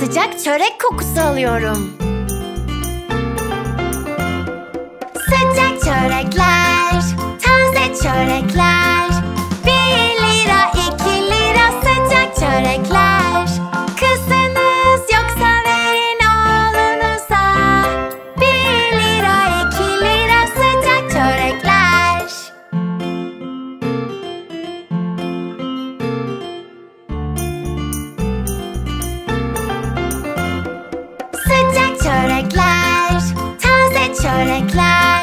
Sıcak çörek kokusu alıyorum. Sıcak çörekler. sur a glace.